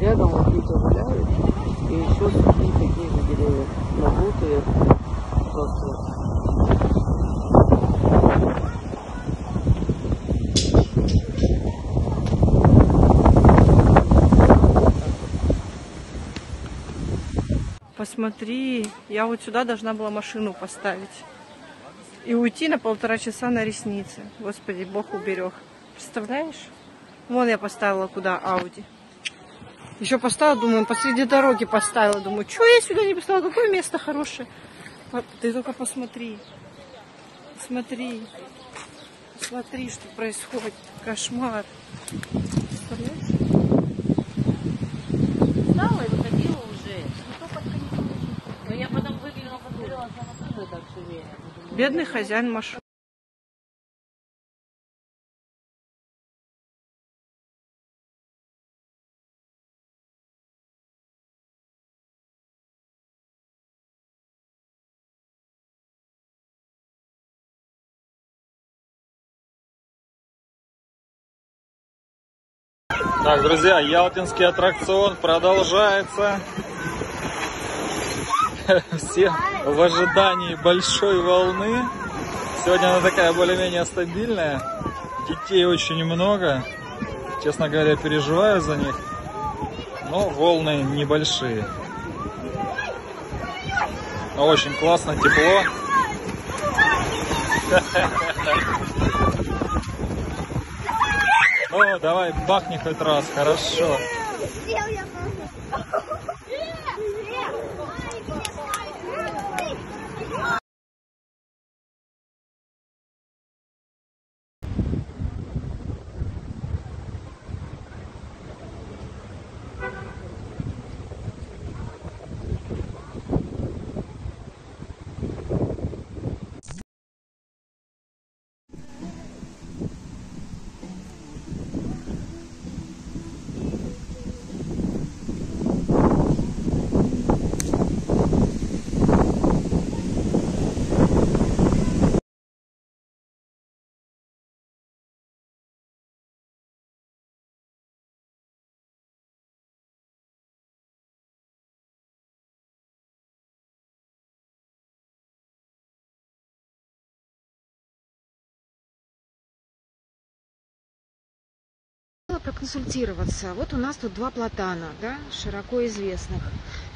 Рядом вот дети гуляют, и еще сухие такие же деревья, надутые, просто. Посмотри, я вот сюда должна была машину поставить. И уйти на полтора часа на ресницы. Господи, Бог уберег. Представляешь? Вон я поставила куда Ауди. Еще поставила, думаю, посреди дороги поставила. Думаю, что я сюда не поставила? Какое место хорошее. Ты только посмотри. Смотри. Смотри, что происходит. Кошмар. Представляешь? Бедный хозяин машины. Так, друзья, Ялтинский аттракцион продолжается. Все в ожидании большой волны. Сегодня она такая более-менее стабильная. Детей очень много. Честно говоря, переживаю за них. Но волны небольшие. Очень классно, тепло. Ну, давай бахни хоть раз, хорошо. Проконсультироваться. Вот у нас тут два платана, да, широко известных.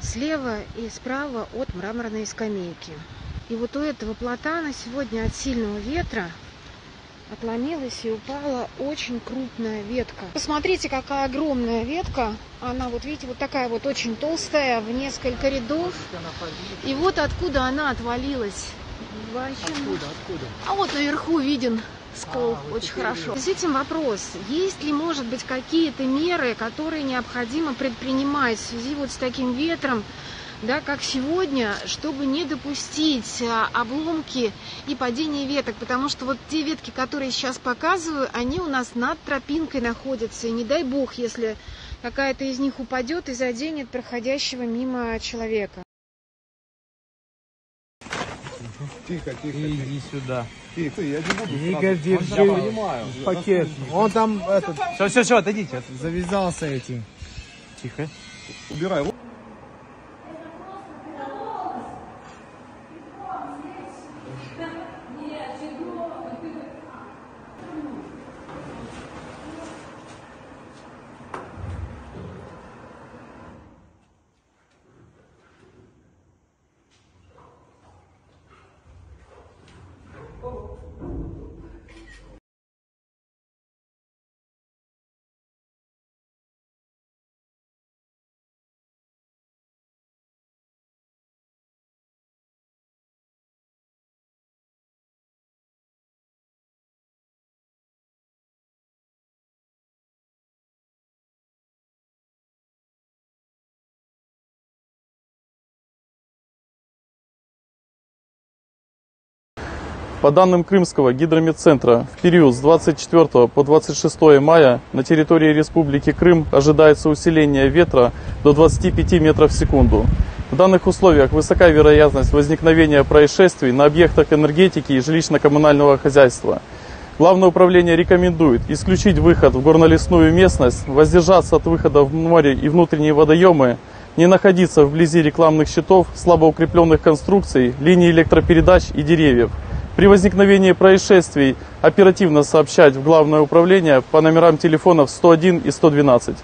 Слева и справа от мраморной скамейки. И вот у этого платана сегодня от сильного ветра отломилась и упала очень крупная ветка. Посмотрите, какая огромная ветка. Она вот, видите, вот такая вот очень толстая, в несколько рядов. И вот откуда она отвалилась. Вообще, откуда, откуда? А вот наверху виден скол очень хорошо. С этим вопрос, есть ли, может быть, какие-то меры, которые необходимо предпринимать в связи вот с таким ветром, да, как сегодня, чтобы не допустить а, обломки и падение веток, потому что вот те ветки, которые сейчас показываю, они у нас над тропинкой находятся, и не дай бог, если какая-то из них упадет и заденет проходящего мимо человека. Тихо, тихо. Иди сюда. Тихо, я не буду. Игорь, держи Я понимаю. пакет. Он там этот, Все, все, все, отойдите. завязался этим. Тихо. Убирай. По данным Крымского гидрометцентра, в период с 24 по 26 мая на территории Республики Крым ожидается усиление ветра до 25 метров в секунду. В данных условиях высока вероятность возникновения происшествий на объектах энергетики и жилищно-коммунального хозяйства. Главное управление рекомендует исключить выход в горнолесную местность, воздержаться от выхода в море и внутренние водоемы, не находиться вблизи рекламных щитов, слабо укрепленных конструкций, линий электропередач и деревьев. При возникновении происшествий оперативно сообщать в Главное управление по номерам телефонов 101 и 112.